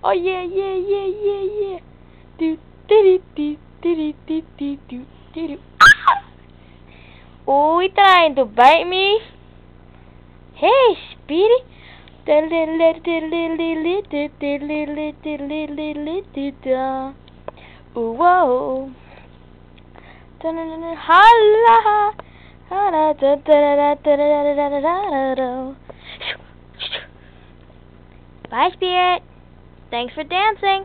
Oh yeah, yeah, yeah, yeah, yeah. Do do do do do do do do do. Oh, you trying to bite me? Hey, Speedy. Whoa. Holla. Bye, Spirit. Thanks for dancing.